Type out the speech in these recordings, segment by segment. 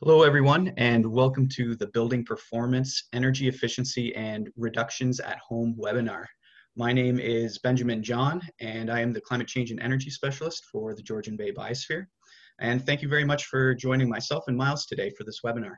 Hello, everyone, and welcome to the Building Performance, Energy Efficiency, and Reductions at Home webinar. My name is Benjamin John, and I am the Climate Change and Energy Specialist for the Georgian Bay Biosphere. And thank you very much for joining myself and Myles today for this webinar.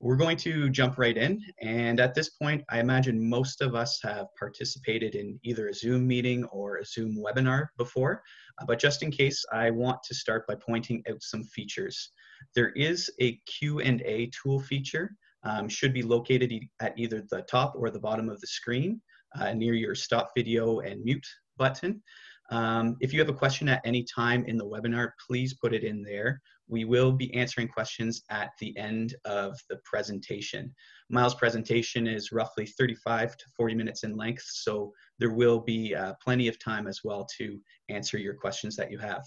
We're going to jump right in, and at this point, I imagine most of us have participated in either a Zoom meeting or a Zoom webinar before, uh, but just in case, I want to start by pointing out some features. There is a Q&A tool feature, um, should be located e at either the top or the bottom of the screen uh, near your stop video and mute button. Um, if you have a question at any time in the webinar, please put it in there. We will be answering questions at the end of the presentation. Myles' presentation is roughly 35 to 40 minutes in length, so there will be uh, plenty of time as well to answer your questions that you have.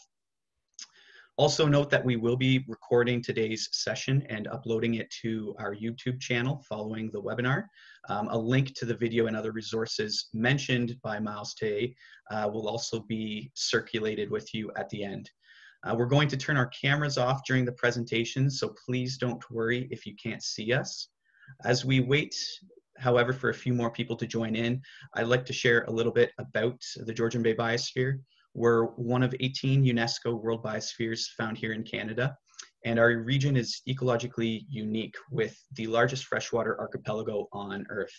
Also note that we will be recording today's session and uploading it to our YouTube channel following the webinar. Um, a link to the video and other resources mentioned by Myles today uh, will also be circulated with you at the end. Uh, we're going to turn our cameras off during the presentation, so please don't worry if you can't see us. As we wait, however, for a few more people to join in, I'd like to share a little bit about the Georgian Bay Biosphere. We're one of 18 UNESCO World Biospheres found here in Canada, and our region is ecologically unique with the largest freshwater archipelago on Earth.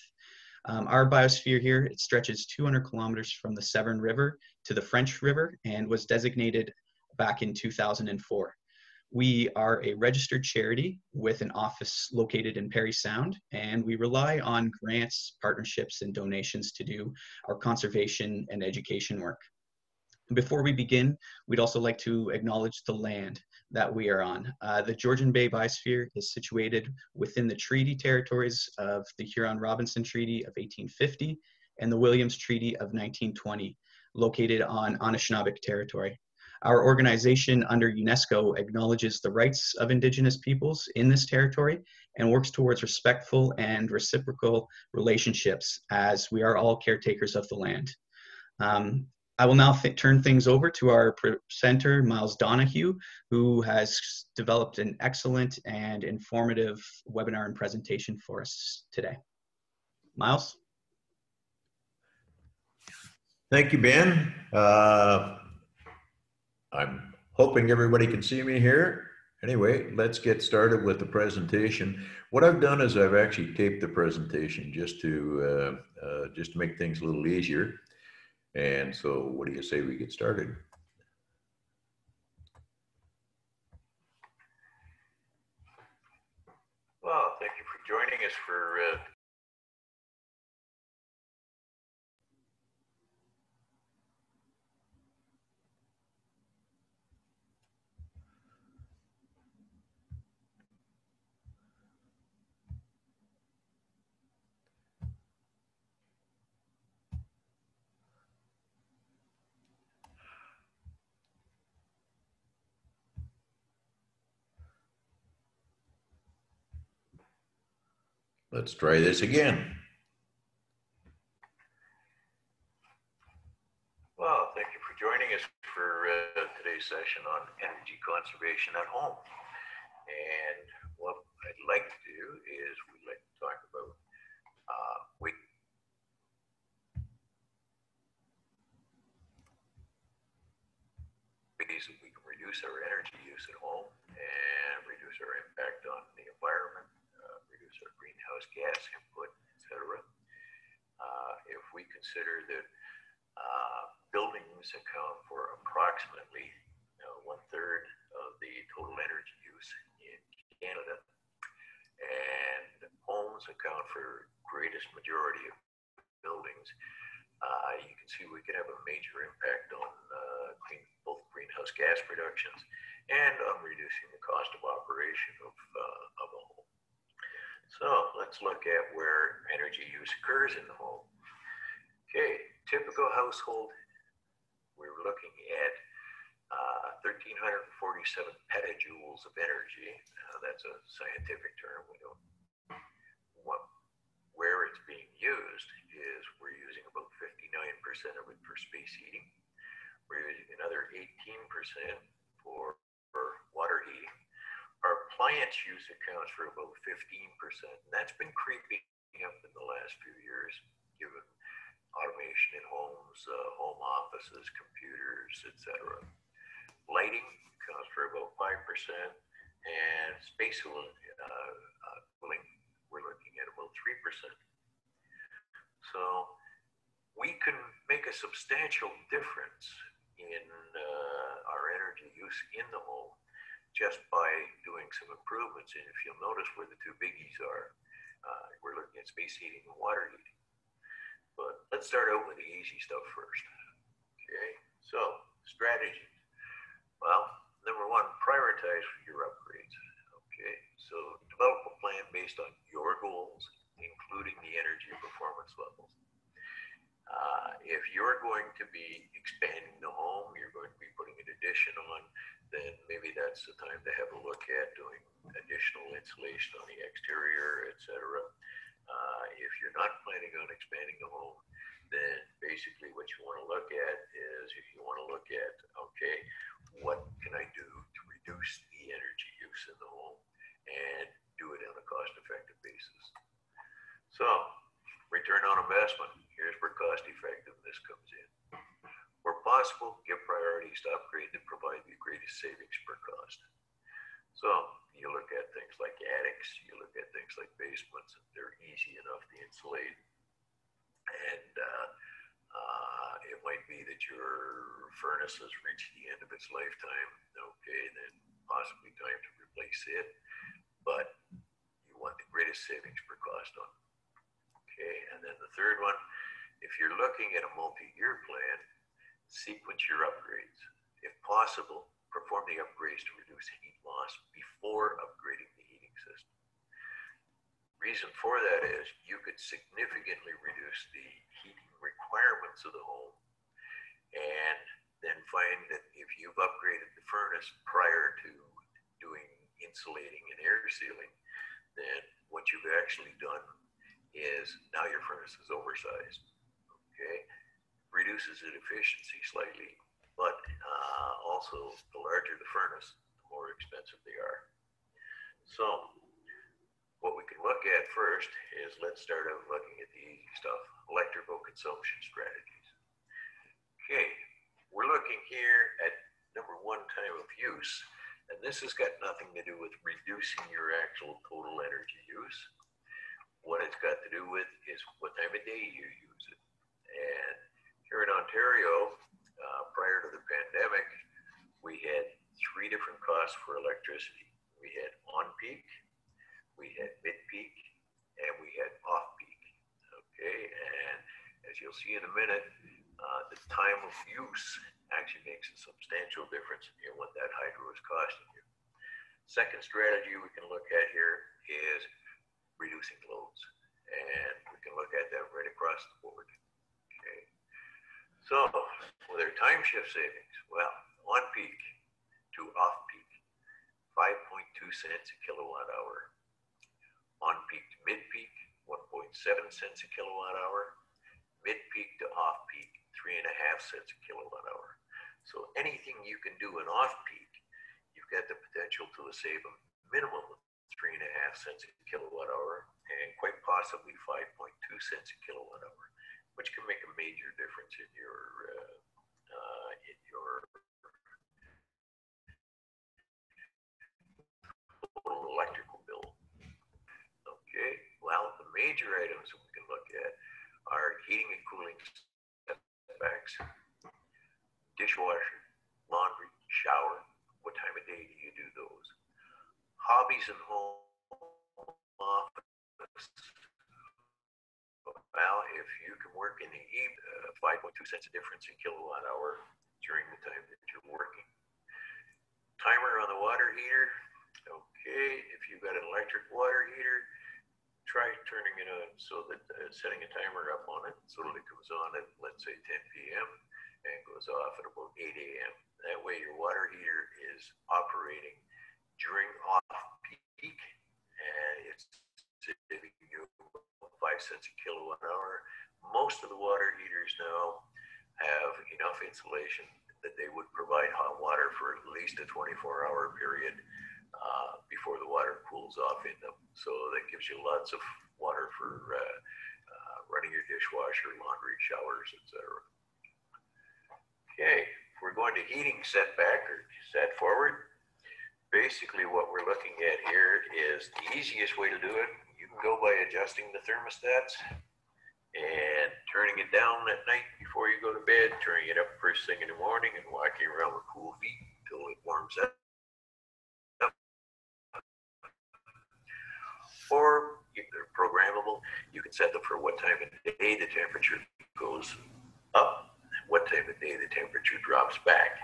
Um, our biosphere here, it stretches 200 kilometers from the Severn River to the French River and was designated back in 2004. We are a registered charity with an office located in Parry Sound, and we rely on grants, partnerships, and donations to do our conservation and education work. Before we begin, we'd also like to acknowledge the land that we are on. Uh, the Georgian Bay Biosphere is situated within the treaty territories of the Huron-Robinson Treaty of 1850 and the Williams Treaty of 1920, located on Anishinaabeg territory. Our organization under UNESCO acknowledges the rights of Indigenous peoples in this territory and works towards respectful and reciprocal relationships as we are all caretakers of the land. Um, I will now th turn things over to our presenter, Myles Donahue, who has developed an excellent and informative webinar and presentation for us today. Myles? Thank you, Ben. Uh, I'm hoping everybody can see me here. Anyway, let's get started with the presentation. What I've done is I've actually taped the presentation just to uh, uh, just to make things a little easier. And so what do you say we get started? Well, thank you for joining us for uh, Let's try this again. Well, thank you for joining us for uh, today's session on energy conservation at home. And what I'd like to do is we'd like to talk about uh, we ways that we can reduce our energy use at home and reduce our impact on the environment our greenhouse gas input, etc. Uh, if we consider that uh, buildings account for approximately you know, one third of the total energy use in Canada, and homes account for greatest majority of buildings, uh, you can see we could have a major impact on uh, clean, both greenhouse gas reductions and on reducing the cost of operation of, uh, of a home. So let's look at where energy use occurs in the home. Typical household, we're looking at uh, 1,347 petajoules of energy. Uh, that's a scientific term. We don't what, where it's being used is we're using about 59% of it for space heating. We're using another 18% for, for water heating. Our appliance appliance use accounts for about 15%. And that's been creeping up in the last few years, given automation in homes, uh, home offices, computers, etc. Lighting accounts for about 5%, and space uh, uh, cooling, we're looking at about 3%. So we can make a substantial difference in uh, our energy use in the home just by doing some improvements. And if you'll notice where the two biggies are, uh, we're looking at space heating and water heating. Let's start out with the easy stuff first. Okay, so strategies. Well, number one, prioritize your upgrades. Okay, so develop a plan based on your goals, including the energy performance levels. Uh, if you're going to be expanding the home, you're going to be putting an addition on, then maybe that's the time to have a look at doing additional insulation on the exterior, etc. Uh, if you're not planning on expanding the home, then basically what you want to look at is if you want to look at, okay, what can I do to reduce the energy use in the home and do it on a cost effective basis. So, return on investment. Here's where cost effectiveness comes in. Where possible, give priorities to upgrade that provide the greatest savings per cost. So you look at things like attics, you look at things like basements, they're easy enough to insulate. And uh, uh, it might be that your furnace has reached the end of its lifetime. Okay, then possibly time to replace it. But you want the greatest savings per cost on. Okay, and then the third one, if you're looking at a multi-year plan, sequence your upgrades. If possible, perform the upgrades to reduce heat loss before upgrading the heating system. Reason for that is you could significantly reduce the heating requirements of the home and then find that if you've upgraded the furnace prior to doing insulating and air sealing, then what you've actually done is now your furnace is oversized. Okay, reduces its efficiency slightly, but uh, also the larger the furnace, the more expensive they are. So what we can look at first is let's start out looking at the easy stuff, electrical consumption strategies. Okay, we're looking here at number one time of use, and this has got nothing to do with reducing your actual total energy use. What it's got to do with is what time of day you use it. And here in Ontario, uh, prior to the pandemic, we had three different costs for electricity. We had on peak, we had mid peak, and we had off peak. Okay, and as you'll see in a minute, uh, the time of use actually makes a substantial difference in what that hydro is costing you. Second strategy we can look at here is reducing loads. And we can look at that right across the board. Okay, so, with our time shift savings, well, on peak to off peak, 5.2 cents a kilowatt hour. On peak to mid peak, 1.7 cents a kilowatt hour. Mid peak to off peak, 3.5 cents a kilowatt hour. So, anything you can do in off peak, you've got the potential to save a minimum of 3.5 cents a kilowatt hour and quite possibly 5.2 cents a kilowatt hour which can make a major difference in your uh, uh, in your electrical bill. Okay, well, the major items we can look at are heating and cooling setbacks, dishwasher, laundry, shower. What time of day do you do those? Hobbies and home office well, if you can work in the evening, uh, 5.2 cents a difference in kilowatt hour during the time that you're working. Timer on the water heater. Okay, if you've got an electric water heater, try turning it on so that uh, setting a timer up on it so that it comes on at let's say 10 p.m. and goes off at about 8 a.m. That way your water heater is operating during off peak and it's saving you five cents a kilowatt hour. Most of the water heaters now have enough insulation that they would provide hot water for at least a 24 hour period uh, before the water cools off in them. So that gives you lots of water for uh, uh, running your dishwasher, laundry, showers, etc. Okay, we're going to heating setback or set forward. Basically, what we're looking at here is the easiest way to do it. You can go by adjusting the thermostats and turning it down at night before you go to bed, turning it up first thing in the morning, and walking around with cool feet until it warms up. Or they're programmable, you can set them for what time of day the temperature goes up, what time of day the temperature drops back.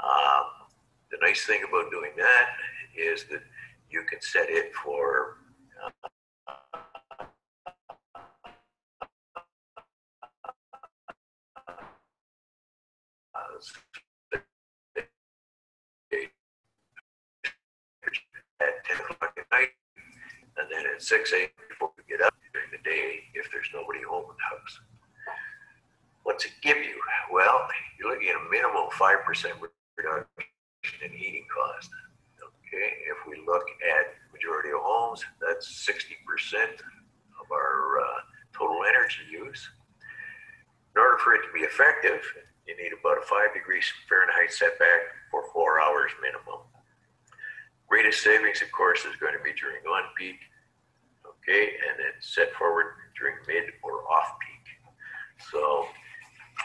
Um, the nice thing about doing that is that you can set it for at 10 o'clock at night, and then at 6 a.m. before we get up during the day if there's nobody home in the house. What's it give you? Well, you're looking at a minimum 5% reduction in heating cost. Okay, if we look at majority of homes, that's 60% of our uh, total energy use. In order for it to be effective, you need about a 5 degrees Fahrenheit setback for four hours minimum. Greatest savings, of course, is going to be during on peak, okay, and it's set forward during mid or off peak. So,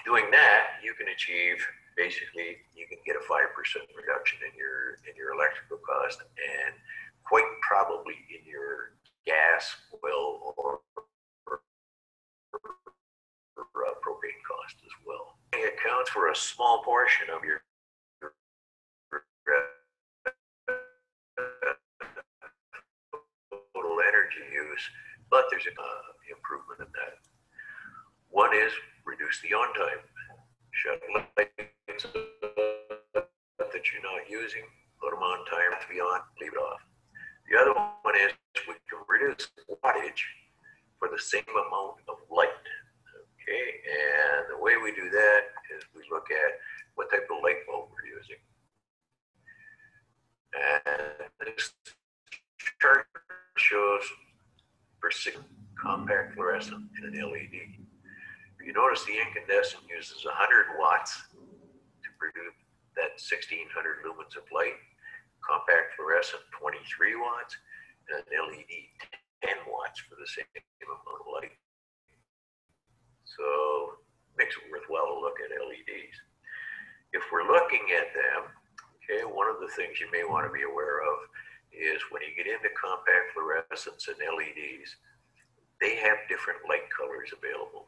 doing that, you can achieve basically you can get a five percent reduction in your in your electrical cost, and quite probably in your gas, oil, or, or, or uh, propane cost as well. It accounts for a small portion of your total use, but there's an uh, improvement in that. One is reduce the on time. Shut lights that you're not using, put them on time to be on, leave it off. The other one is we can reduce wattage for the same amount of light. Okay, and the way we do that is we look at what type of light bulb we're using. And this chart shows for six compact fluorescent in an LED. You notice the incandescent uses 100 watts to produce that 1600 lumens of light. Compact fluorescent 23 watts, and an LED 10 watts for the same amount of light. So makes it worthwhile to look at LEDs. If we're looking at them, okay, one of the things you may want to be aware of is when you get into compact fluorescents and LEDs, they have different light colors available.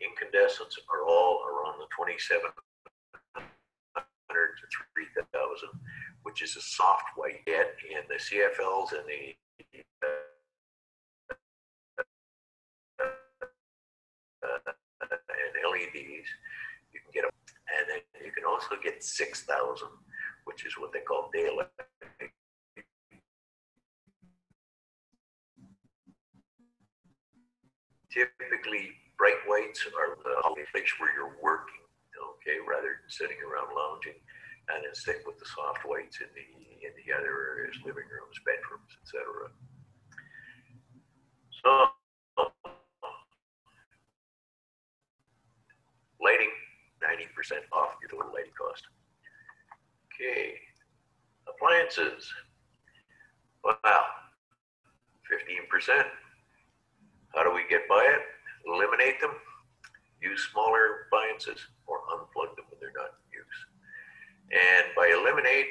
Incandescents are all around the 2700 to 3000, which is a soft white. Yet in the CFLs and the and LEDs, you can get them, and then you can also get 6000, which is what they call daylight. Typically, bright weights are the place where you're working, okay, rather than sitting around lounging, and then stick with the soft weights in the in the other areas, living rooms, bedrooms, etc. So, lighting, 90% off your total lighting cost. Okay, appliances, wow, 15%. How do we get by it? Eliminate them, use smaller appliances, or unplug them when they're not in use. And by eliminate,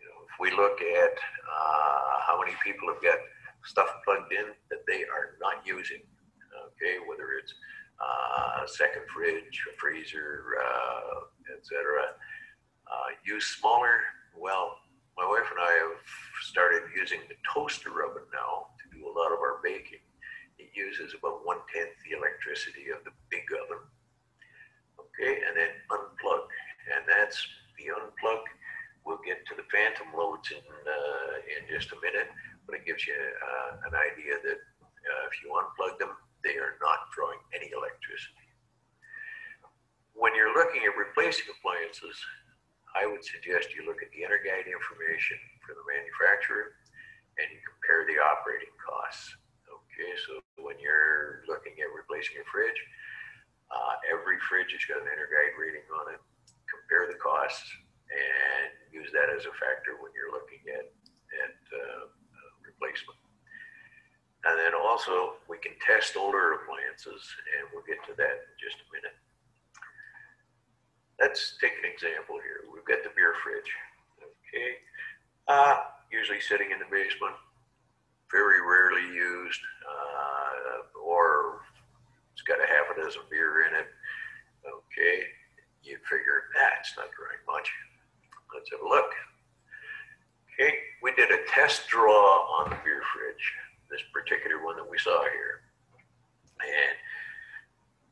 you know, if we look at uh, how many people have got stuff plugged in that they are not using, okay, whether it's uh, second fridge, a freezer, uh, etc. Uh, use smaller. Well, my wife and I have started using the toaster oven now to do a lot of our baking. Uses about one tenth the electricity of the big oven. Okay, and then unplug, and that's the unplug. We'll get to the phantom loads in uh, in just a minute, but it gives you uh, an idea that uh, if you unplug them, they are not drawing any electricity. When you're looking at replacing appliances, I would suggest you look at the EnerGuide information for the manufacturer and you compare the operating costs. Okay, so when you're looking at replacing a fridge, uh, every fridge has got an EnerGuide rating on it. Compare the costs and use that as a factor when you're looking at, at uh, uh, replacement. And then also we can test older appliances and we'll get to that in just a minute. Let's take an example here. We've got the beer fridge. Okay. Uh, usually sitting in the basement, very rarely used, uh, or it's got a half a dozen beer in it. Okay, you figure that's not drawing much. Let's have a look. Okay, we did a test draw on the beer fridge, this particular one that we saw here, and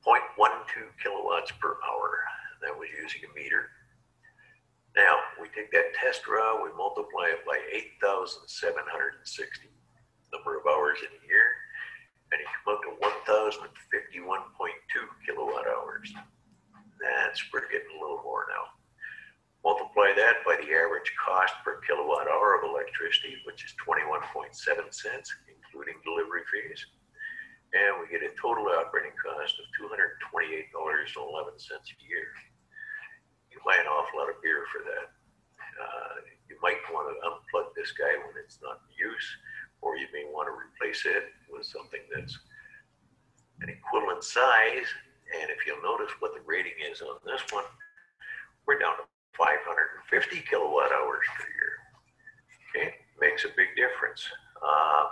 0.12 kilowatts per hour. That was using a meter. Now, we take that test draw, we multiply it by 8,760 number of hours in a year, and you come up to 1,051.2 kilowatt hours. That's, we're getting a little more now. Multiply that by the average cost per kilowatt hour of electricity, which is 21.7 cents, including delivery fees. And we get a total operating cost of $228.11 a year You buy an awful lot of beer for that. Uh, you might want to unplug this guy when it's not in use, or you may want to replace it with something that's an equivalent size. And if you'll notice what the rating is on this one, we're down to 550 kilowatt hours per year. Okay, makes a big difference. Uh,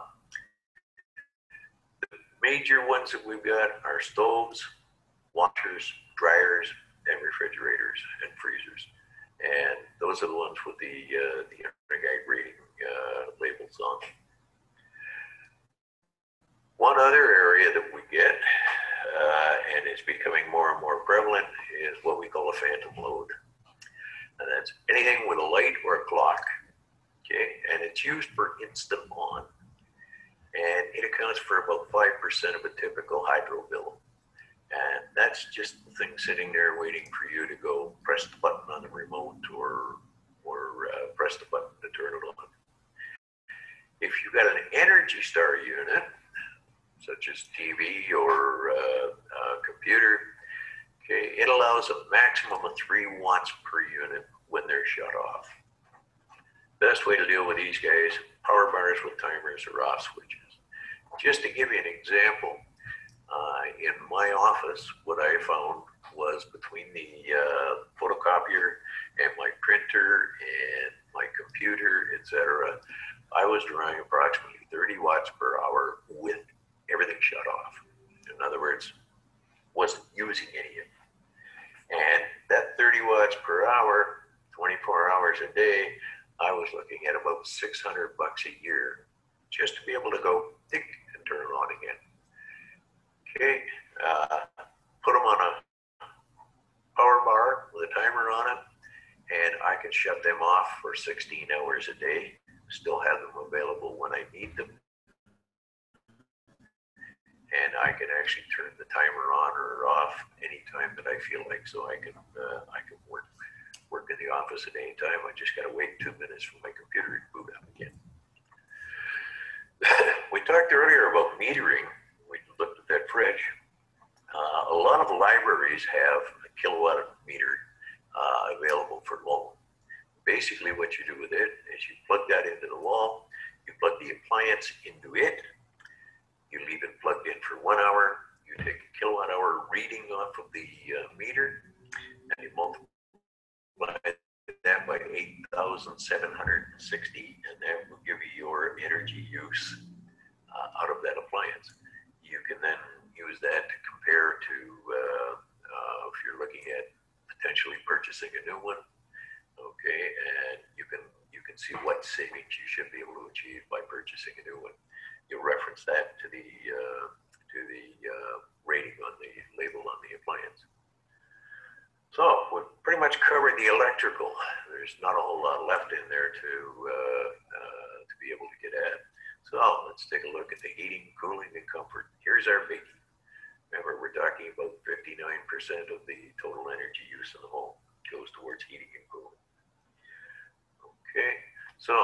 the major ones that we've got are stoves, washers, dryers, and refrigerators and freezers. And those are the ones with the, uh, the EnerGuide rating uh, labels on One other area that we get, uh, and it's becoming more and more prevalent, is what we call a phantom load. And that's anything with a light or a clock. Okay, and it's used for instant on. And it accounts for about 5% of a typical hydro bill. And that's just the thing sitting there waiting for you to go press the button on the remote or, or uh, press the button to turn it on. If you've got an Energy Star unit, such as TV or uh, uh, computer, okay, it allows a maximum of three watts per unit when they're shut off. Best way to deal with these guys, power bars with timers or off switches. Just to give you an example, uh, in my office, what I found was between the uh, photocopier and my printer and my computer, etc., I was drawing approximately 30 watts per hour with everything shut off. In other words, wasn't using any of it. And that 30 watts per hour, 24 hours a day, I was looking at about 600 bucks a year just to be able to go tick and turn it on again. Okay, uh, put them on a power bar with a timer on it, and I can shut them off for 16 hours a day, still have them available when I need them. And I can actually turn the timer on or off anytime that I feel like, so I can uh, I can work work in the office at any time. I just got to wait two minutes for my computer to boot up again. we talked earlier about metering We looked at that fridge. Uh, a lot of libraries have a kilowatt meter uh, available for loan. Basically, what you do with it is you plug that into the wall, you plug the appliance into it, you leave it plugged in for one hour, you take a kilowatt hour reading off of the uh, meter, and you multiply that by 8,760, and that will give you your energy use uh, out of that appliance you can then use that to compare to uh, uh, if you're looking at potentially purchasing a new one. Okay, and you can you can see what savings you should be able to achieve by purchasing a new one. You'll reference that to the uh, to the uh, rating on the label on the appliance. So we've pretty much covered the electrical. There's not a whole lot left in there to uh, uh, to be able to get at. So let's take a look at the heating, cooling, and comfort. Here's our biggie. Remember, we're talking about 59% of the total energy use in the home goes towards heating and cooling. Okay, so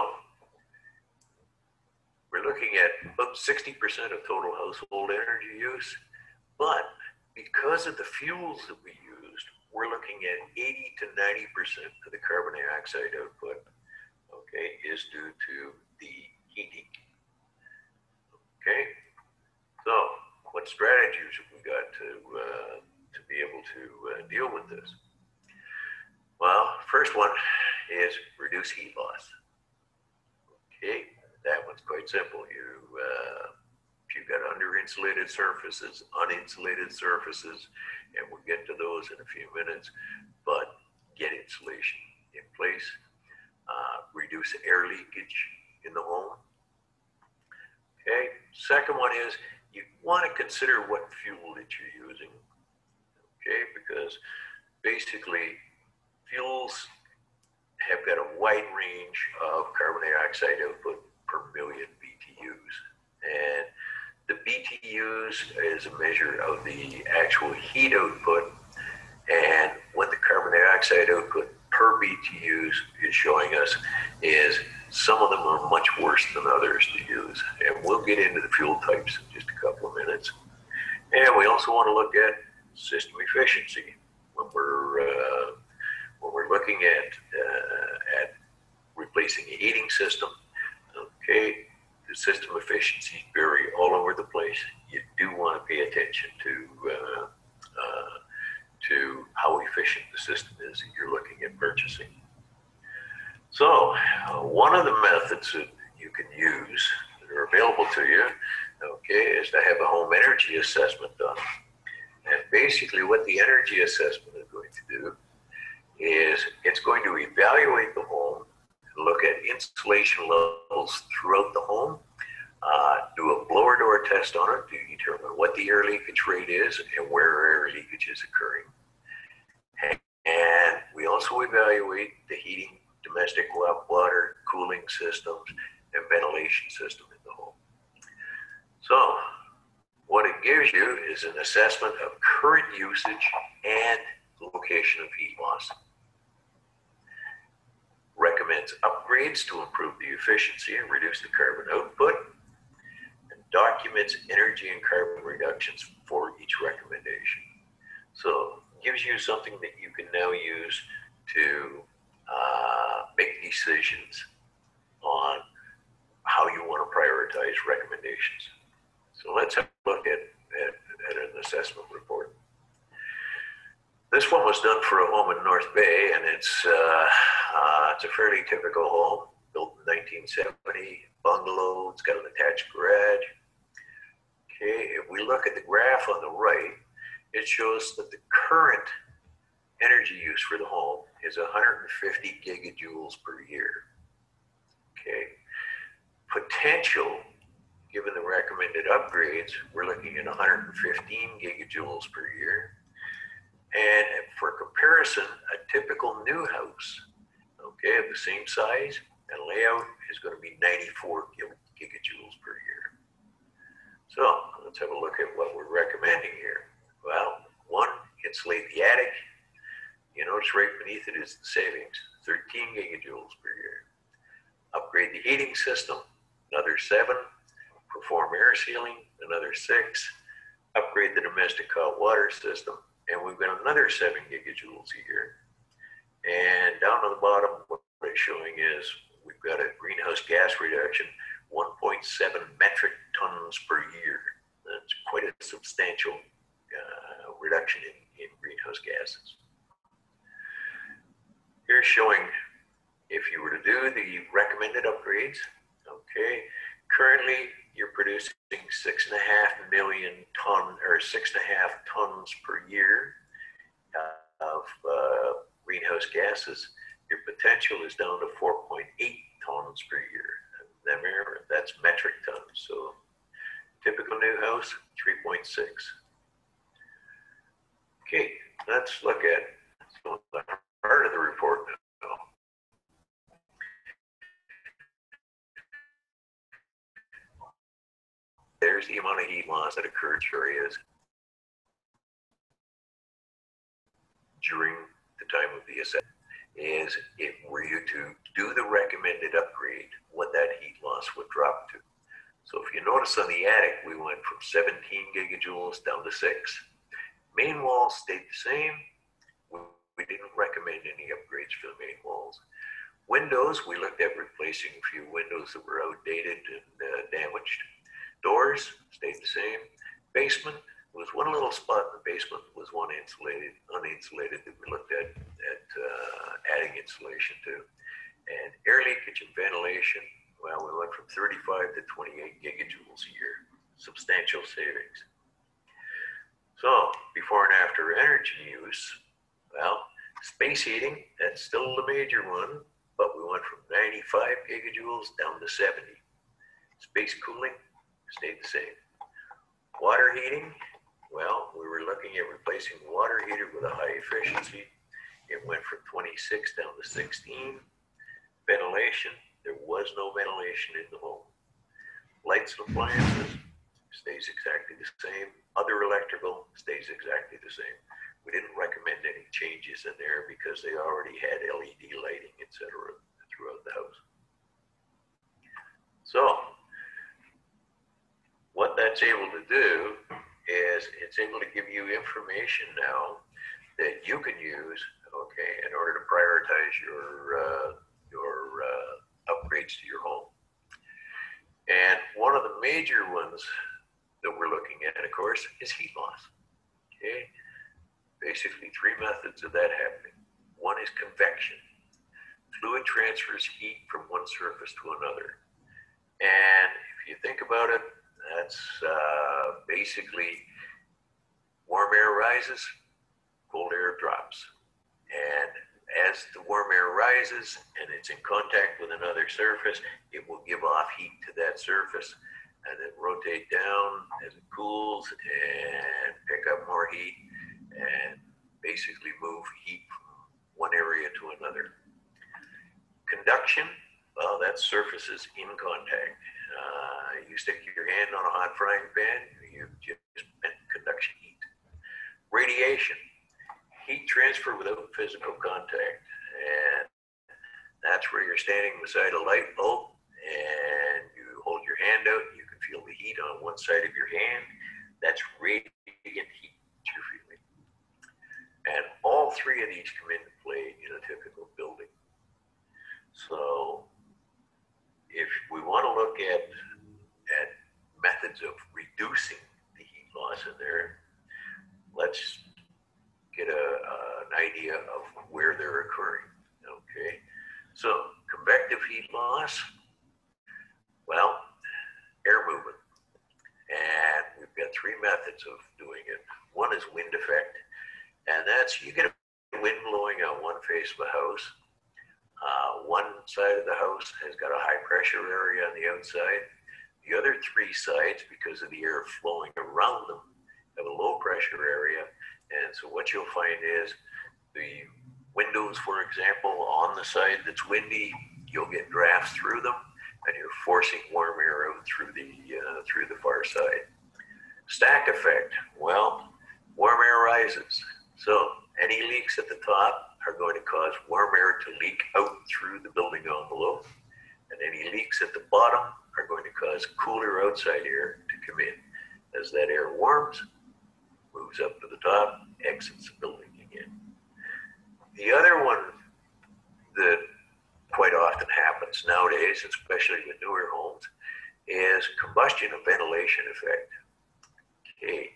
we're looking at about 60% of total household energy use, but because of the fuels that we used, we're looking at 80 to 90% of the carbon dioxide output, okay, is due to the heating. Okay, so what strategies have we got to, uh, to be able to uh, deal with this? Well, first one is reduce heat loss. Okay, that one's quite simple. You, uh, if you've got under-insulated surfaces, uninsulated surfaces, and we'll get to those in a few minutes, but get insulation in place. Uh, reduce air leakage in the home. Okay, second one is you want to consider what fuel that you're using. Okay, because basically fuels have got a wide range of carbon dioxide output per million BTUs. And the BTUs is a measure of the actual heat output and what the carbon dioxide output per BTUs is showing us is some of them are much worse than others to use. And we'll get into the fuel types in just a couple of minutes. And we also want to look at system efficiency when we're uh, when we're looking at uh, at replacing a heating system. Okay, the system efficiencies vary all over the place. You do want to pay attention to uh, uh, to how efficient the system is that you're looking at purchasing. So, uh, one of the methods that you can use that are available to you, okay, is to have a home energy assessment done. And basically, what the energy assessment is going to do is it's going to evaluate the home, look at insulation levels throughout the home, uh, do a blower door test on it to determine what the air leakage rate is and where air leakage is occurring. And we also evaluate the heating, domestic water, cooling systems, and ventilation system in the home. So what it gives you is an assessment of current usage and location of heat loss recommends upgrades to improve the efficiency and reduce the carbon output, and documents energy and carbon reductions for each recommendation. So gives you something that you can now use to uh, make decisions on how you want to prioritize recommendations. So let's have a look at, at, at an assessment report. This one was done for a home in North Bay, and it's uh, uh, it's a fairly typical home, built in 1970, bungalow. It's got an attached garage. Okay, if we look at the graph on the right, it shows that the current energy use for the home is 150 gigajoules per year. Okay, potential, given the recommended upgrades, we're looking at 115 gigajoules per year. And for comparison, a typical new house, okay, of the same size and layout is going to be 94 gigajoules per year. So let's have a look at what we're recommending here. Well, one, insulate the attic. You notice right beneath it is the savings, 13 gigajoules per year. Upgrade the heating system, another seven. Perform air sealing, another six. Upgrade the domestic hot water system, and we've got another seven gigajoules a year. And down on the bottom, what it's showing is we've got a greenhouse gas reduction, 1.7 metric tons per year. That's quite a substantial uh, reduction in, in greenhouse gases. Here's showing if you were to do the recommended upgrades, okay, currently you're producing six and a half million ton or six and a half tons per year of uh, greenhouse gases. Your potential is down to 4.8 tons per year. Remember, that's metric tons. So typical new house, 3.6. Okay, let's look at part of the report the amount of heat loss that occurs areas during the time of the assessment is if were you to do the recommended upgrade, what that heat loss would drop to. So if you notice on the attic, we went from 17 gigajoules down to six. Main walls stayed the same. We, we didn't recommend any upgrades for the main walls. Windows, we looked at replacing a few windows that were outdated and uh, damaged. Doors stayed the same. Basement there was one little spot in the basement was one insulated, uninsulated that we looked at at uh, adding insulation to. And air leakage and ventilation, well, we went from 35 to 28 gigajoules a year, substantial savings. So before and after energy use, well, space heating, that's still the major one, but we went from 95 gigajoules down to 70. Space cooling stayed the same. Water heating, well, we were looking at replacing water heater with a high efficiency. It went from 26 down to 16. Ventilation, there was no ventilation in the home. Lights and appliances stays exactly the same. Other electrical stays exactly the same. We didn't recommend any changes in there because they already had LED lighting, etc., throughout the house. So, what that's able to do is it's able to give you information now that you can use, okay, in order to prioritize your uh, your uh, upgrades to your home. And one of the major ones that we're looking at, of course, is heat loss. Okay, basically three methods of that happening. One is convection. Fluid transfers heat from one surface to another. And if you think about it, that's uh, basically warm air rises, cold air drops. And as the warm air rises and it's in contact with another surface, it will give off heat to that surface and then rotate down as it cools and pick up more heat and basically move heat from one area to another. Conduction, well, that surface is in contact. Uh, you stick your hand on a hot frying pan, you just conduction heat. Radiation, heat transfer without physical contact. And that's where you're standing beside a light bulb and you hold your hand out and you can feel the heat on one side of your hand. That's radiant heat you're feeling. And all three of these come into play in a typical building. So if we want to look at, at methods of reducing the heat loss in there, let's get a, an idea of where they're occurring. Okay, so convective heat loss, well, air movement. And we've got three methods of doing it. One is wind effect, and that's you get a wind blowing on one face of a house. Uh, one side of the house has got a high pressure area on the outside. The other three sides, because of the air flowing around them, have a low pressure area. And so what you'll find is the windows, for example, on the side that's windy, you'll get drafts through them, and you're forcing warm air out through the uh, through the far side. Stack effect. Well, warm air rises, so any leaks at the top are going to cause warm air to leak out through the building envelope, and any leaks at the bottom are going to cause cooler outside air to come in. As that air warms, moves up to the top, exits the building again. The other one that quite often happens nowadays, especially with newer homes, is combustion of ventilation effect. Okay,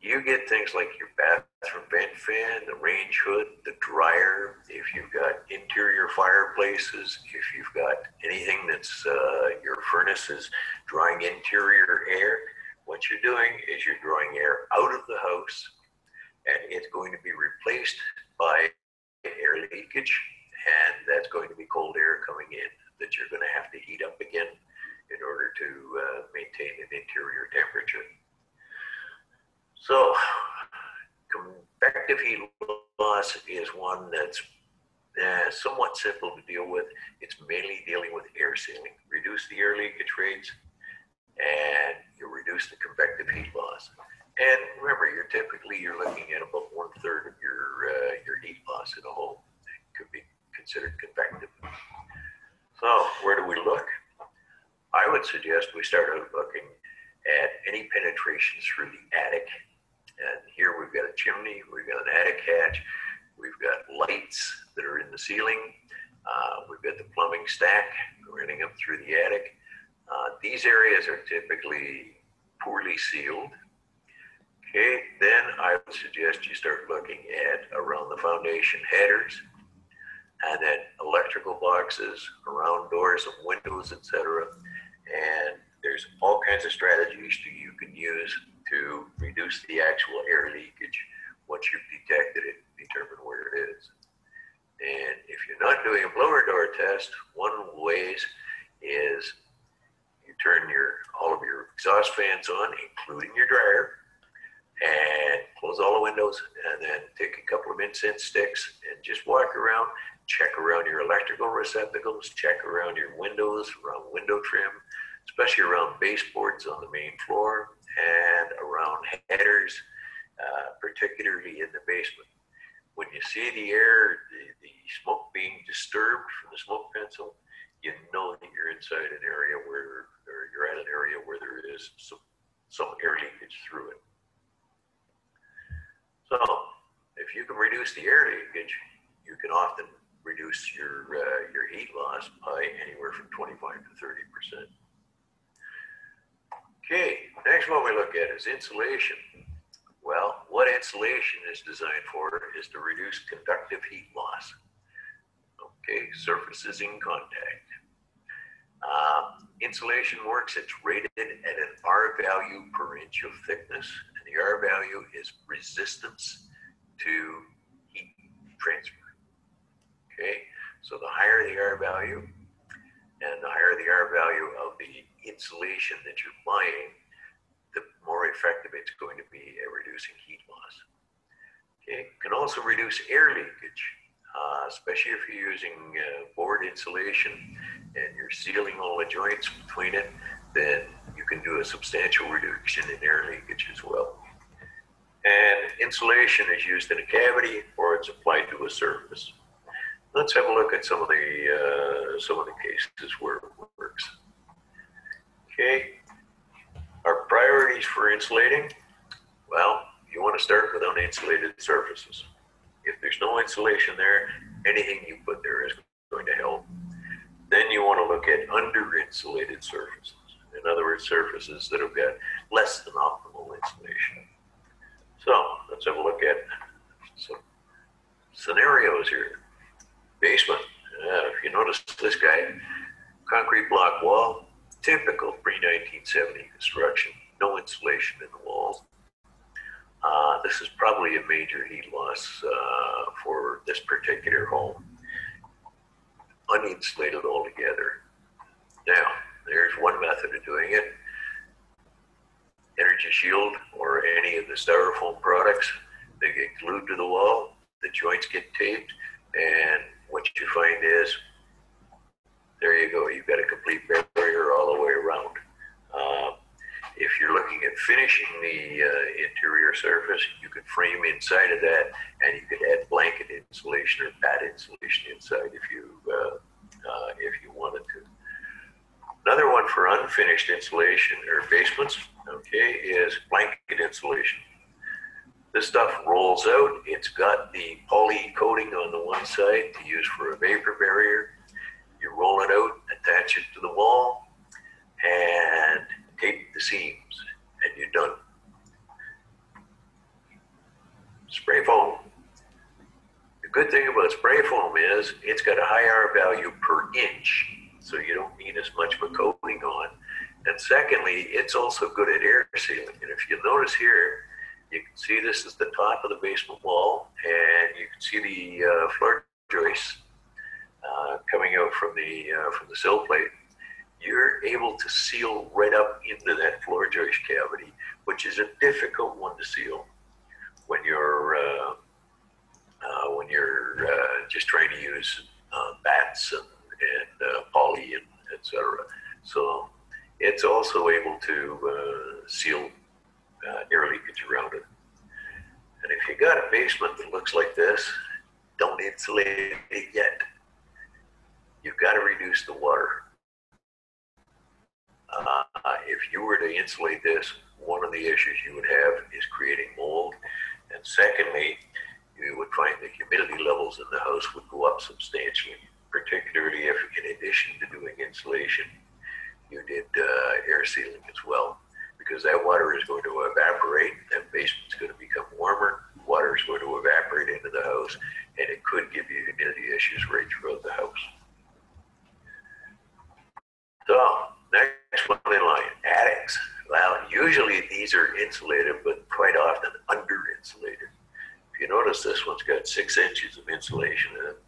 you get things like your bathroom vent fan, the range hood, the dryer. If you've got interior fireplaces, if you've got anything that's uh, your furnaces drawing interior air, what you're doing is you're drawing air out of the house and it's going to be replaced by air leakage and that's going to be cold air coming in that you're going to have to heat up again in order to uh, maintain an interior temperature. So convective heat loss is one that's uh, somewhat simple to deal with. It's mainly dealing with air sealing. Reduce the air leakage rates and you reduce the convective heat loss. And remember, you're typically you're looking at about one third of your uh, your heat loss in a home could be considered convective. So where do we look? I would suggest we start out looking at any penetrations through the attic. And here we've got a chimney, we've got an attic hatch, we've got lights that are in the ceiling, uh, we've got the plumbing stack running up through the attic. Uh, these areas are typically poorly sealed. Okay, then I would suggest you start looking at around the foundation headers and then electrical boxes around doors and windows, etc. And there's all kinds of strategies that you can use to reduce the actual air leakage once you've detected it, determine where it is. And if you're not doing a blower door test, one of the ways is you turn your all of your exhaust fans on, including your dryer, and close all the windows and then take a couple of incense sticks and just walk around, check around your electrical receptacles, check around your windows, around window trim, especially around baseboards on the main floor and around headers, uh, particularly in the basement. When you see the air, the, the smoke being disturbed from the smoke pencil, you know that you're inside an area where, or you're at an area where there is some, some air leakage through it. So if you can reduce the air leakage, you can often reduce your uh, your heat loss by anywhere from 25 to 30 percent. Okay, next one we look at is insulation. Well, what insulation is designed for is to reduce conductive heat loss. Okay, surfaces in contact. Uh, insulation works, it's rated at an R value per inch of thickness, and the R value is resistance to heat transfer. Okay, so the higher the R value, and the higher the R value of the insulation that you're buying, the more effective it's going to be at reducing heat loss. Okay, can also reduce air leakage uh, especially if you're using uh, board insulation and you're sealing all the joints between it, then you can do a substantial reduction in air leakage as well. And insulation is used in a cavity or it's applied to a surface. Let's have a look at some of the uh, some of the cases where. Okay, our priorities for insulating. Well, you want to start with uninsulated surfaces. If there's no insulation there, anything you put there is going to help. Then you want to look at under-insulated surfaces. In other words, surfaces that have got less than optimal insulation. So let's have a look at some scenarios here. Basement. Uh, if you notice this guy, concrete block wall, typical pre-1970 construction, no insulation in the walls. Uh, this is probably a major heat loss uh, for this particular home. Uninsulated altogether. Now, there's one method of doing it. Energy Shield or any of the styrofoam products, they get glued to the wall, the joints get taped, and what you find is, there you go, you've got a complete barrier all the way around. Uh, if you're looking at finishing the uh, interior surface, you can frame inside of that, and you could add blanket insulation or pad insulation inside if you uh, uh, if you wanted to. Another one for unfinished insulation or basements, okay, is blanket insulation. This stuff rolls out. It's got the poly coating on the one side to use for a vapor barrier. You roll it out, attach it to the wall, and tape the seams, and you're done. Spray foam. The good thing about spray foam is it's got a high R value per inch, so you don't need as much of a coating on. And secondly, it's also good at air sealing. And if you notice here, you can see this is the top of the basement wall, and you can see the uh, floor joists uh, coming out from the uh, from the sill plate you're able to seal right up into that floor joist cavity, which is a difficult one to seal when you're uh, uh, when you're uh, just trying to use uh, batts and, and poly and etc. So it's also able to seal air leakage around it. And if you got a basement that looks like this, don't insulate it yet. You've got to reduce the water if you were to insulate this, one of the issues you would have is creating mold. And secondly, you would find the humidity levels in the house would go up substantially, particularly if, in addition to doing insulation, you did uh, air sealing as well, because that water is going to evaporate, that basement's going to become warmer, water is going to evaporate into the house, and it could give you humidity issues right throughout the house. So, next one in line, attics. Well, usually these are insulated, but quite often under insulated. If you notice, this one's got six inches of insulation in it.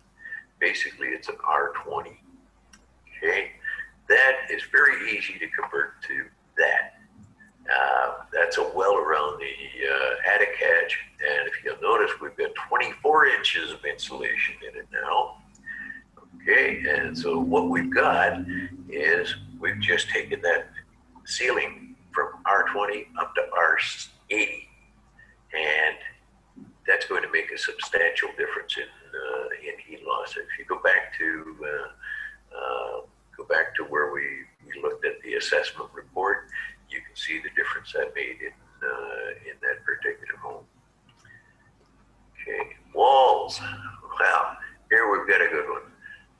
Basically, it's an R20. Okay, that is very easy to convert to that. Uh, that's a well around the uh, attic hatch, and if you'll notice, we've got 24 inches of insulation in it now. Okay, and so what we've got is we've just taken that ceiling from R20 up to R80, and that's going to make a substantial difference in uh, in heat loss. If you go back to uh, uh, go back to where we, we looked at the assessment report, you can see the difference that made in uh, in that particular home. Okay, walls. Well, here we've got a good one.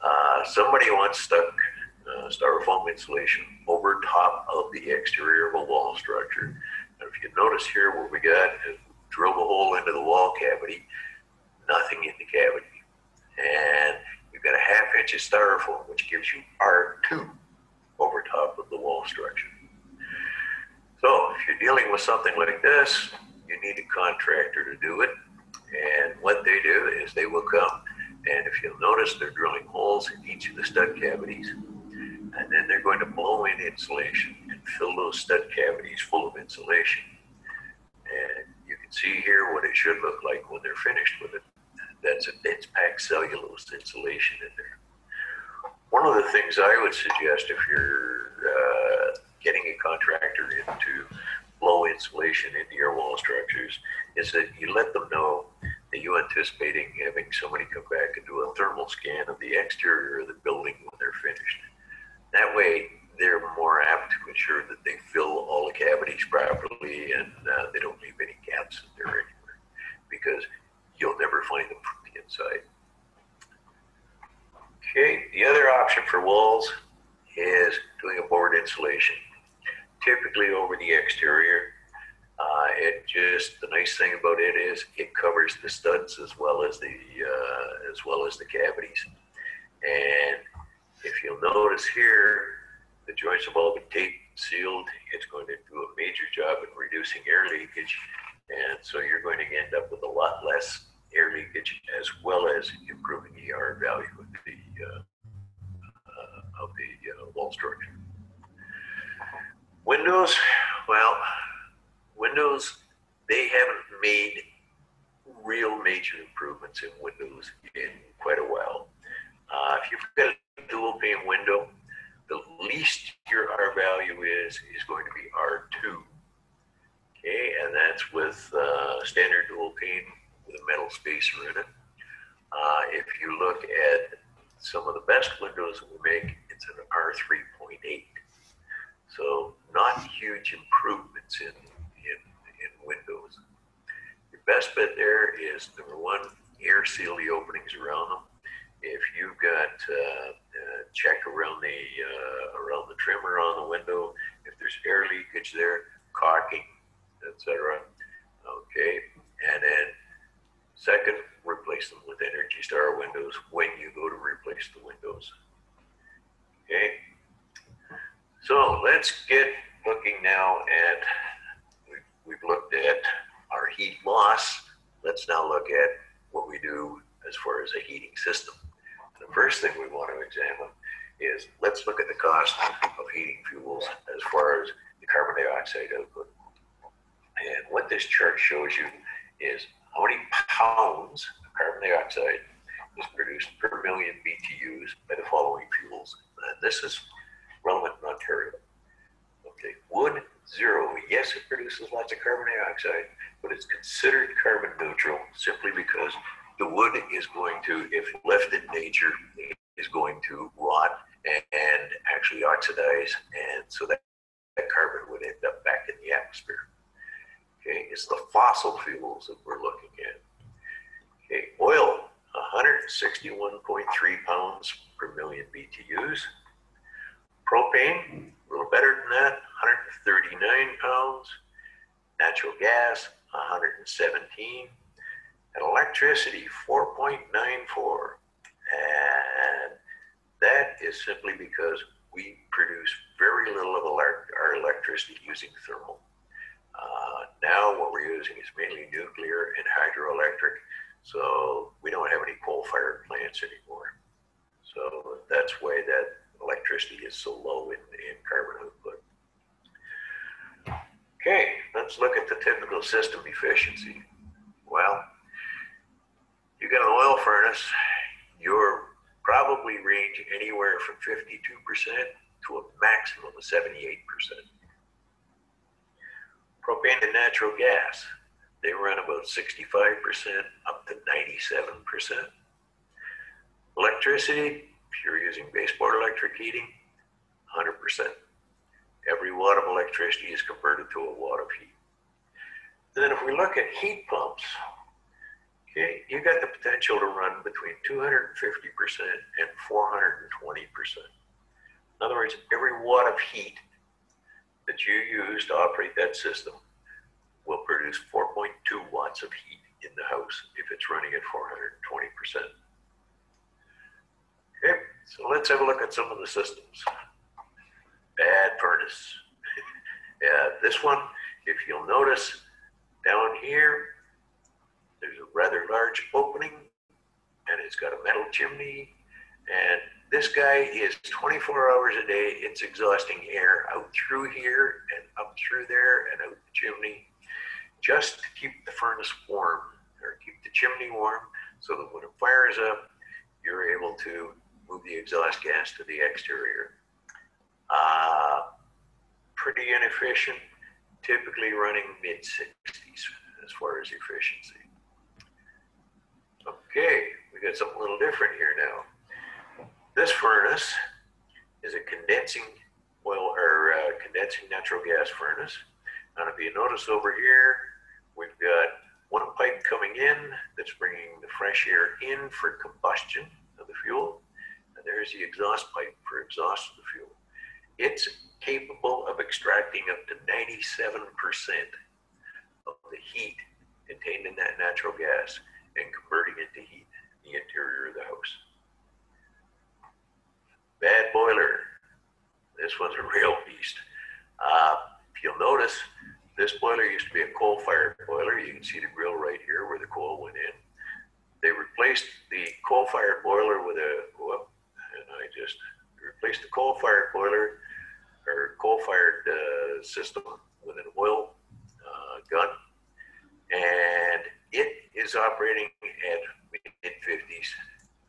Uh, somebody once stuck uh, styrofoam insulation over top of the exterior of a wall structure. And if you notice here where we got uh, drilled a hole into the wall cavity, nothing in the cavity. And you've got a half inch of styrofoam, which gives you R2 over top of the wall structure. So if you're dealing with something like this, you need a contractor to do it. And what they do is they will come, and if you'll notice, they're drilling holes in each of the stud cavities and then they're going to blow in insulation and fill those stud cavities full of insulation. And you can see here what it should look like when they're finished with it. That's a dense packed cellulose insulation in there. One of the things I would suggest if you're uh, getting a contractor in to blow insulation into your wall structures is that you let them know that you're anticipating having somebody come back and do a thermal scan of the exterior of the building when they're finished. That way, they're more apt to ensure that they fill all the cavities properly and uh, they don't leave any gaps in there anywhere because you'll never find them from the inside. Okay, the other option for walls is doing a board insulation, typically over the exterior. Uh, it just the nice thing about it is it covers the studs as well as the uh, as well as the cavities, and if you'll notice here, the joints have all been taped, sealed. It's going to do a major job in reducing air leakage. And so you're going to end up with a lot less air leakage as well as improving the ER value of the, uh, uh, of the uh, wall structure. Windows, well, Windows, they haven't made real major improvements in Windows in quite a while. Uh, if you've got a dual pane window, the least your R value is, is going to be R2. Okay, and that's with uh, standard dual pane with a metal spacer in it. Uh, if you look at some of the best windows that we make, it's an R3.8. So not huge improvements in, windows. Your best bet there is number one, air seal the openings around them if you've got uh, uh, check around the uh, around the trimmer on the window, if there's air leakage there, caulking, etc. Okay, and then second, replace them with Energy Star windows when you go to replace the windows. Okay, so let's get looking now at we've, looked at our heat loss. Let's now look at what we do as far as a heating system the first thing we want to examine is let's look at the cost of heating fuels as far as the carbon dioxide output. And what this chart shows you is how many pounds of carbon dioxide is produced per million BTUs by the following fuels. And this is relevant in Ontario. Okay, wood, zero. Yes, it produces lots of carbon dioxide, but it's considered carbon neutral simply because the wood is going to, if left in nature, is going to rot and actually oxidize, and so that, that carbon would end up back in the atmosphere. Okay, it's the fossil fuels that we're looking at. Okay, oil, 161.3 pounds per million BTUs. Propane, little better than that, 139 pounds. Natural gas, 117. And electricity, 4.94. And that is simply because we produce very little of our electricity using thermal. Uh, now what we're using is mainly nuclear and hydroelectric, so we don't have any coal-fired plants anymore. So that's why that electricity is so low in, in carbon output. Okay, let's look at the typical system efficiency. Well, you got an oil furnace, you're probably ranging anywhere from 52% to a maximum of 78%. Propane and natural gas, they run about 65% up to 97%. Electricity, if you're using baseboard electric heating, 100%. Every watt of electricity is converted to a watt of heat. And then if we look at heat pumps, okay, you got the potential to run between 250% and 420%. In other words, every watt of heat that you use to operate that system will produce 4.2 watts of heat in the house if it's running at 420%. Okay, so let's have a look at some of the systems. Bad furnace. yeah, this one, if you'll notice, down here, there's a rather large opening and it's got a metal chimney and this guy is 24 hours a day. It's exhausting air out through here and up through there and out the chimney just to keep the furnace warm or keep the chimney warm so that when it fires up, you're able to move the exhaust gas to the exterior. Uh, pretty inefficient, typically running mid 60s as far as efficiency. Okay, we got something a little different here now. This furnace is a condensing oil or uh, condensing natural gas furnace. And if you notice over here, we've got one pipe coming in that's bringing the fresh air in for combustion of the fuel. And there's the exhaust pipe for exhaust fuel. It's capable of extracting up to 97% of the heat contained in that natural gas and converting it to heat in the interior of the house. Bad boiler. This one's a real beast. Uh, if you'll notice, this boiler used to be a coal-fired boiler. You can see the grill right here where the coal went in. They replaced the coal-fired boiler with a, I just replaced the coal-fired boiler or coal-fired uh, system with an oil uh, gun. And it is operating at mid 50s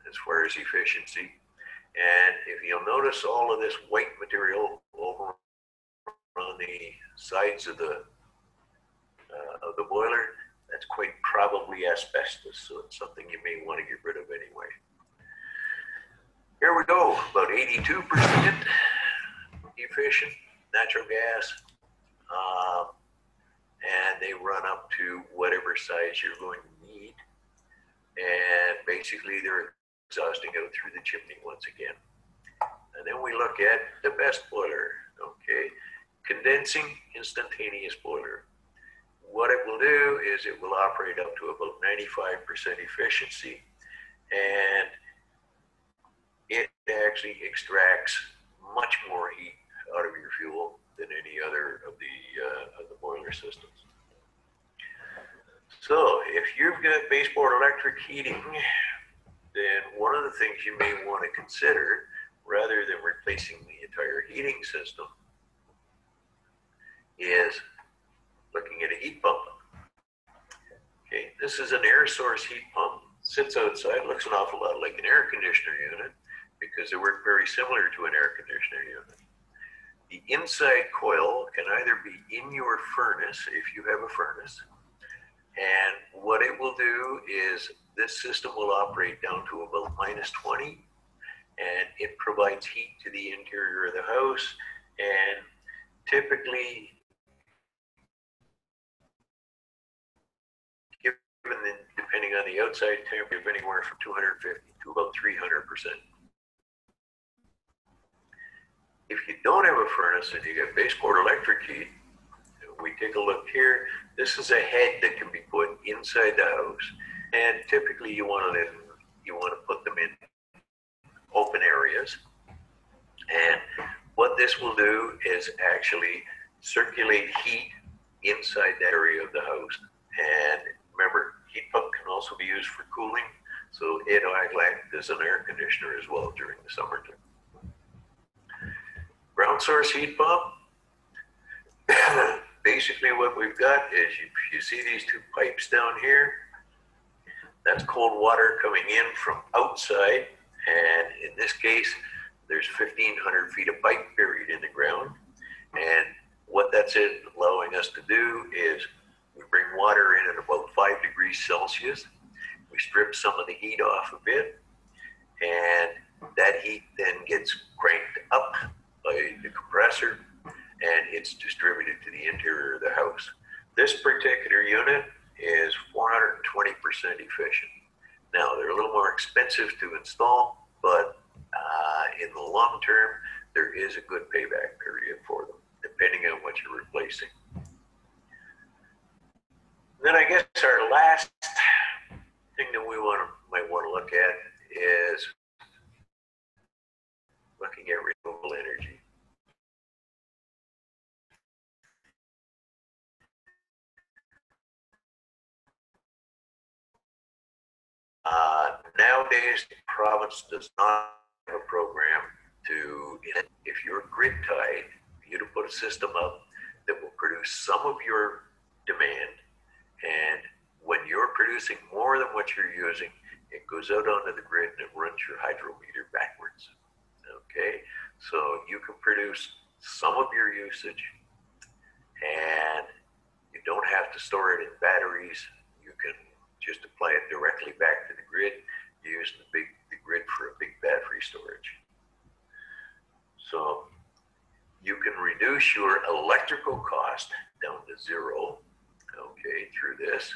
as far as efficiency. And if you'll notice all of this white material over on the sides of the uh, of the boiler, that's quite probably asbestos, so it's something you may want to get rid of anyway. Here we go, about 82% efficient natural gas. Um, and they run up to whatever size you're going to need. And basically they're exhausting out through the chimney once again. And then we look at the best boiler, okay? Condensing instantaneous boiler. What it will do is it will operate up to about 95% efficiency and actually extracts much more heat out of your fuel than any other of the, uh, of the boiler systems. So if you've got baseboard electric heating, then one of the things you may want to consider, rather than replacing the entire heating system, is looking at a heat pump. Okay, this is an air source heat pump. Sits outside, looks an awful lot like an air conditioner unit because they work very similar to an air conditioner unit. The inside coil can either be in your furnace if you have a furnace, and what it will do is this system will operate down to about minus 20 and it provides heat to the interior of the house and typically given the, depending on the outside temperature, anywhere from 250 to about 300 percent. If you don't have a furnace and you get baseboard electric heat, we take a look here. This is a head that can be put inside the house, and typically you want to you want to put them in open areas. And what this will do is actually circulate heat inside that area of the house. And remember, heat pump can also be used for cooling, so it act as an air conditioner as well during the summertime. Ground source heat pump. Basically, what we've got is you, you see these two pipes down here. That's cold water coming in from outside, and in this case, there's 1,500 feet of pipe buried in the ground. And what that's allowing us to do is we bring water in at about five degrees Celsius. We strip some of the heat off a bit, and that heat then gets cranked up by the compressor and it's distributed to the interior of the house. This particular unit is 420% efficient. Now, they're a little more expensive to install, but uh, in the long term, there is a good payback period for them, depending on what you're replacing. Then I guess our last thing that we want to, might want to look at is looking at renewable energy. Uh, nowadays, the province does not have a program to, if you're grid tied, you to put a system up that will produce some of your demand. And when you're producing more than what you're using, it goes out onto the grid and it runs your hydro meter backwards. Okay, so you can produce some of your usage and you don't have to store it in batteries. You can just apply it directly back grid using the big the grid for a big battery storage. So you can reduce your electrical cost down to zero, okay, through this,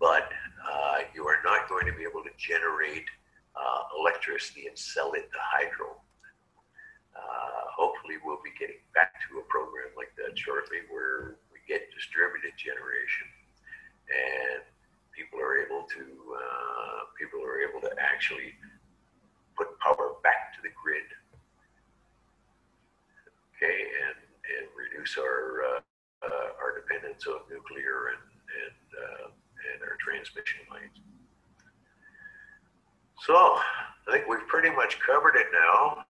but uh, you are not going to be able to generate uh, electricity and sell it to hydro. Uh, hopefully, we'll be getting back to a program like that shortly where we get distributed generation and people are able to uh, people are able to actually put power back to the grid. Okay, and and reduce our uh, uh, our dependence on nuclear and and uh, and our transmission lines. So I think we've pretty much covered it now.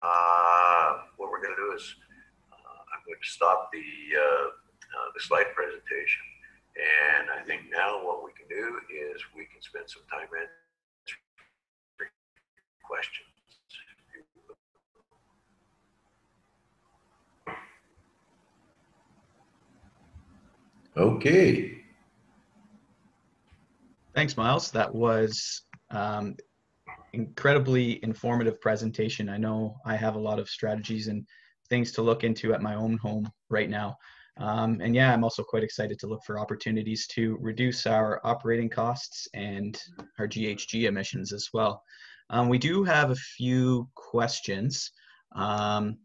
Uh, what we're going to do is I'm going to stop the the slide presentation. And I think now what we can do is we can spend some time answering questions. Okay. Thanks, Myles. That was um, incredibly informative presentation. I know I have a lot of strategies and things to look into at my own home right now. Um, and yeah, I'm also quite excited to look for opportunities to reduce our operating costs and our GHG emissions as well. Um, we do have a few questions. Um,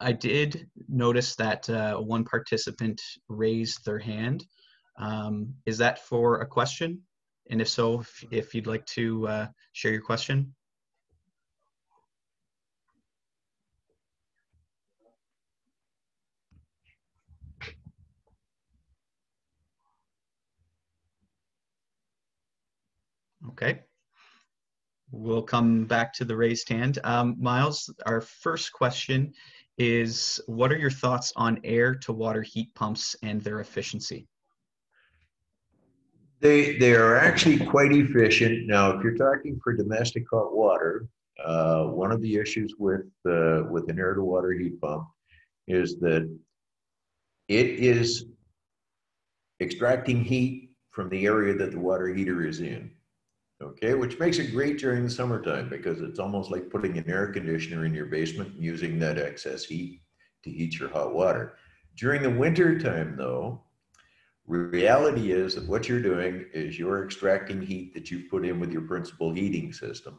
I did notice that uh, one participant raised their hand. Um, is that for a question? And if so, if, if you'd like to uh, share your question. Okay. We'll come back to the raised hand. Um, Myles, our first question is what are your thoughts on air to water heat pumps and their efficiency? They, they are actually quite efficient. Now, if you're talking for domestic hot water, uh, one of the issues with, uh, with an air to water heat pump is that it is extracting heat from the area that the water heater is in okay, which makes it great during the summertime because it's almost like putting an air conditioner in your basement and using that excess heat to heat your hot water. During the winter time, though, Reality is that what you're doing is you're extracting heat that you put in with your principal heating system.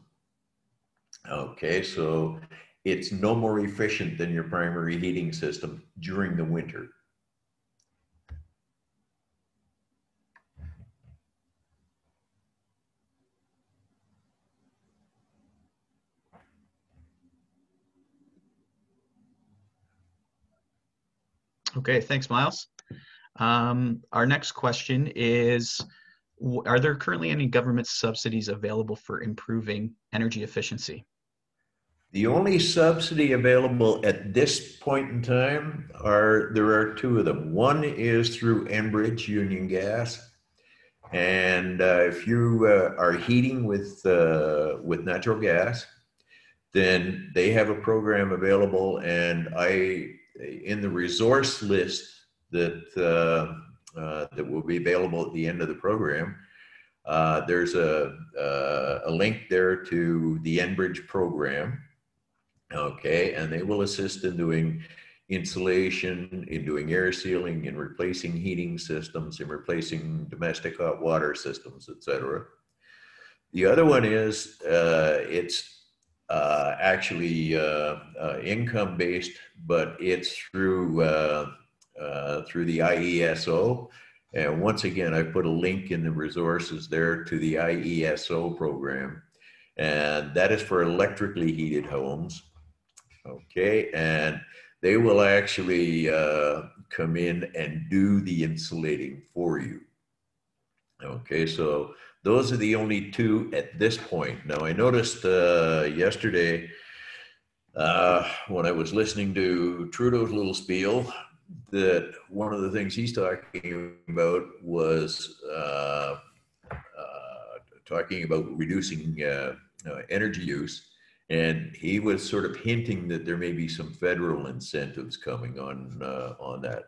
Okay, so it's no more efficient than your primary heating system during the winter. Okay, thanks, Myles. Um, our next question is, are there currently any government subsidies available for improving energy efficiency? The only subsidy available at this point in time are, there are two of them. One is through Enbridge Union Gas. And uh, if you uh, are heating with, uh, with natural gas, then they have a program available. And I, in the resource list that, uh, uh, that will be available at the end of the program, uh, there's a, a link there to the Enbridge program Okay, and they will assist in doing insulation, in doing air sealing, in replacing heating systems, in replacing domestic hot water systems, etc. The other one is uh, it's uh, actually uh, uh income based, but it's through uh, uh, through the IESO. And once again, I put a link in the resources there to the IESO program, and that is for electrically heated homes. Okay, and they will actually uh, come in and do the insulating for you. Okay, so those are the only two at this point. Now, I noticed uh, yesterday uh, when I was listening to Trudeau's little spiel that one of the things he's talking about was uh, uh, talking about reducing uh, energy use and he was sort of hinting that there may be some federal incentives coming on uh, on that.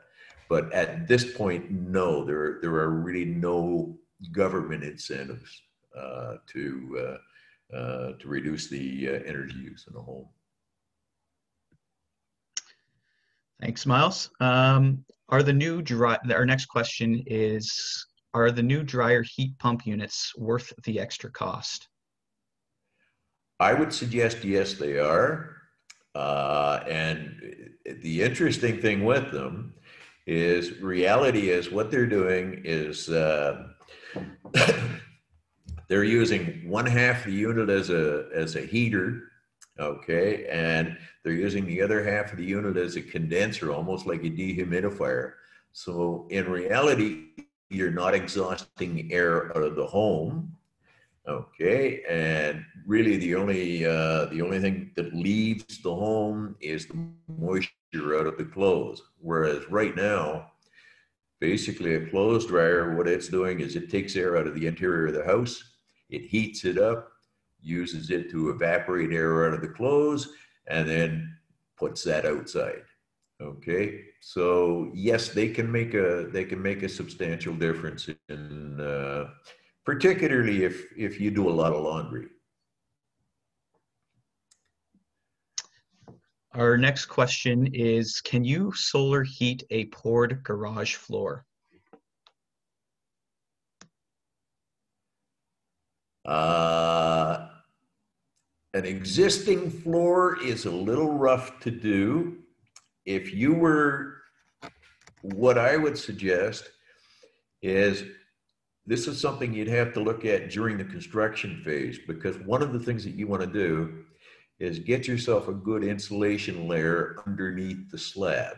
But at this point, no, there there are really no government incentives uh, to uh, uh to reduce the uh, energy use in a home. Thanks, Myles. Um, are the new dry? Our next question is: Are the new dryer heat pump units worth the extra cost? I would suggest yes, they are. Uh, and the interesting thing with them is reality is what they're doing is uh, they're using one half the unit as a as a heater okay? And they're using the other half of the unit as a condenser almost like a dehumidifier. So in reality you're not exhausting air out of the home Okay, and really the only uh, the only thing that leaves the home is the moisture out of the clothes. Whereas right now, basically a clothes dryer, what it's doing is it takes air out of the interior of the house, it heats it up, uses it to evaporate air out of the clothes, and then puts that outside. Okay, so yes, they can make a they can make a substantial difference in. Uh, particularly if, if you do a lot of laundry. Our next question is, can you solar heat a poured garage floor? Uh, an existing floor is a little rough to do. If you were, what I would suggest is this is something you'd have to look at during the construction phase because one of the things that you want to do is get yourself a good insulation layer underneath the slab.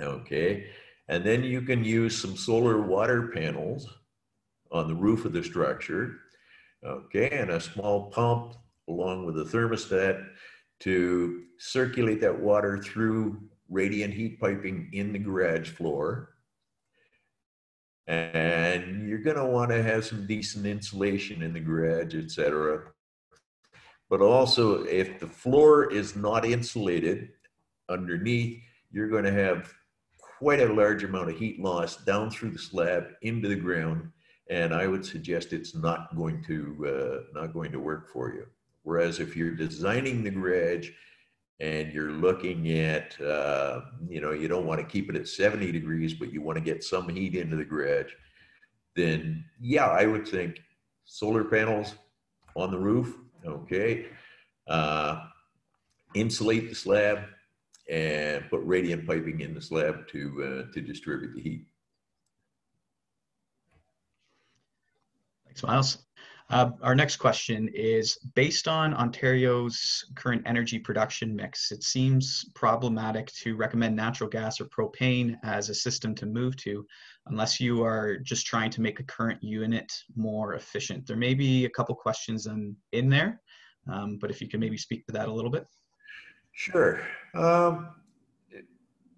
Okay. And then you can use some solar water panels on the roof of the structure. Okay. And a small pump along with a thermostat to circulate that water through radiant heat piping in the garage floor and you're going to want to have some decent insulation in the garage, etc. But also, if the floor is not insulated underneath, you're going to have quite a large amount of heat loss down through the slab into the ground, and I would suggest it's not going to uh, not going to work for you. Whereas if you're designing the garage and you're looking at, uh, you know, you don't want to keep it at 70 degrees, but you want to get some heat into the garage, then yeah, I would think solar panels on the roof, okay. Uh, insulate the slab and put radiant piping in the slab to, uh, to distribute the heat. Thanks, Myles. Uh, our next question is based on Ontario's current energy production mix, it seems problematic to recommend natural gas or propane as a system to move to unless you are just trying to make a current unit more efficient. There may be a couple questions in, in there, um, but if you can maybe speak to that a little bit. Sure. Um,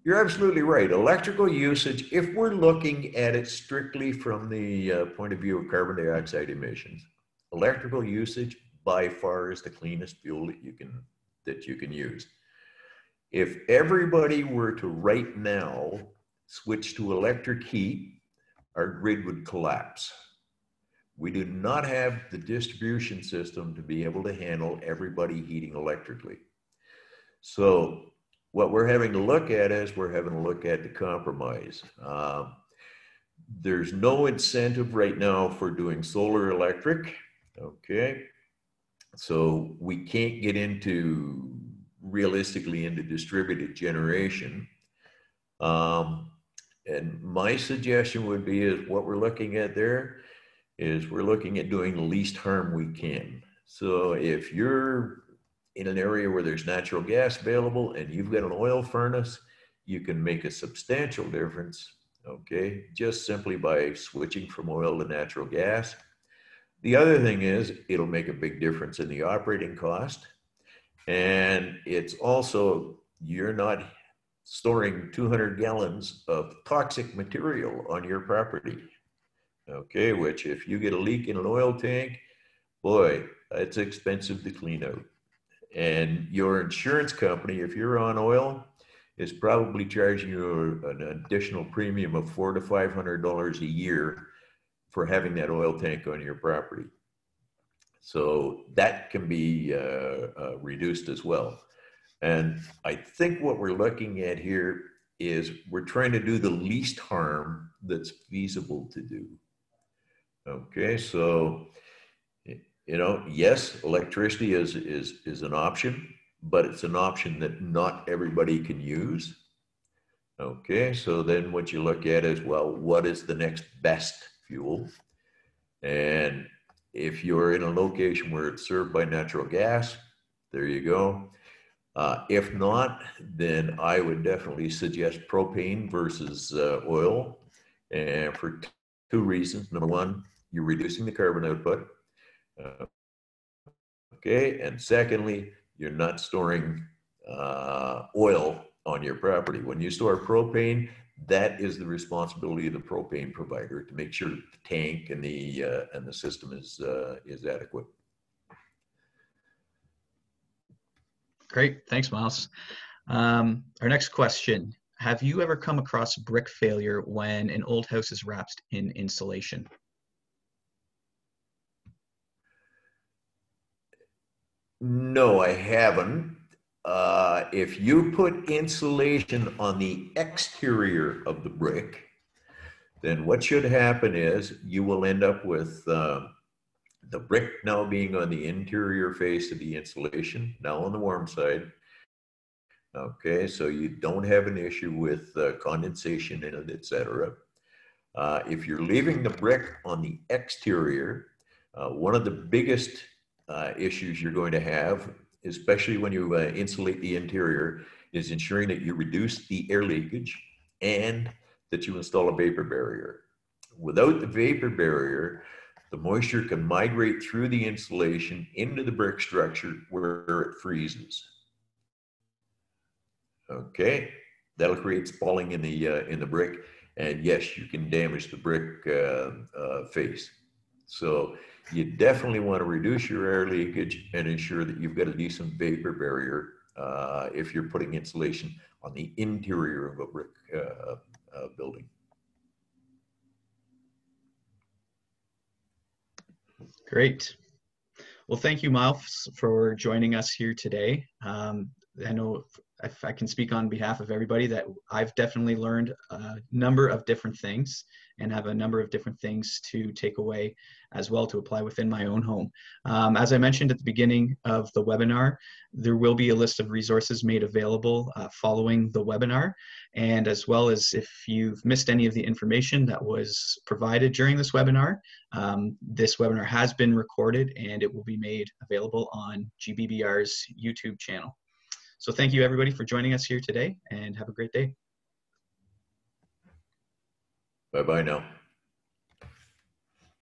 you're absolutely right. Electrical usage, if we're looking at it strictly from the uh, point of view of carbon dioxide emissions, electrical usage by far is the cleanest fuel that you can that you can use. If everybody were to right now switch to electric heat, our grid would collapse. We do not have the distribution system to be able to handle everybody heating electrically. So what we're having to look at is we're having to look at the compromise. Um, there's no incentive right now for doing solar electric. Okay. So we can't get into realistically into distributed generation. Um, and my suggestion would be is what we're looking at there is we're looking at doing the least harm we can. So if you're in an area where there's natural gas available and you've got an oil furnace, you can make a substantial difference, okay, just simply by switching from oil to natural gas. The other thing is it'll make a big difference in the operating cost. And it's also, you're not storing 200 gallons of toxic material on your property. Okay, which if you get a leak in an oil tank, boy, it's expensive to clean out. And your insurance company, if you're on oil, is probably charging you an additional premium of four to five hundred dollars a year for having that oil tank on your property. So that can be uh, uh, reduced as well. And I think what we're looking at here is we're trying to do the least harm that's feasible to do. Okay, so you know, yes, electricity is is is an option, but it's an option that not everybody can use. Okay, so then what you look at is well, what is the next best fuel. And if you're in a location where it's served by natural gas, there you go. Uh, if not, then I would definitely suggest propane versus uh, oil, and for two reasons. Number one, you're reducing the carbon output. Uh, okay, and secondly, you're not storing uh, oil on your property. When you store propane, that is the responsibility of the propane provider to make sure the tank and the uh, and the system is uh, is adequate. Great, thanks, Myles. Um, our next question: Have you ever come across brick failure when an old house is wrapped in insulation? No, I haven't. Uh, if you put insulation on the exterior of the brick, then what should happen is you will end up with uh, the brick now being on the interior face of the insulation, now on the warm side. Okay, so you don't have an issue with uh, condensation in it, etc. Uh, if you're leaving the brick on the exterior, uh, one of the biggest uh, issues you're going to have especially when you uh, insulate the interior, is ensuring that you reduce the air leakage and that you install a vapor barrier. Without the vapor barrier, the moisture can migrate through the insulation into the brick structure where it freezes. Okay, that'll create spalling in the uh, in the brick, and yes, you can damage the brick uh, uh, face. So you definitely want to reduce your air leakage and ensure that you've got a decent vapor barrier uh, if you're putting insulation on the interior of a brick uh, uh, building. Great. Well, thank you, Myles, for joining us here today. Um, I know if I can speak on behalf of everybody that I've definitely learned a number of different things and have a number of different things to take away as well to apply within my own home. Um, as I mentioned at the beginning of the webinar, there will be a list of resources made available uh, following the webinar. And as well as if you've missed any of the information that was provided during this webinar, um, this webinar has been recorded and it will be made available on GBBR's YouTube channel. So thank you everybody for joining us here today and have a great day. Bye bye now.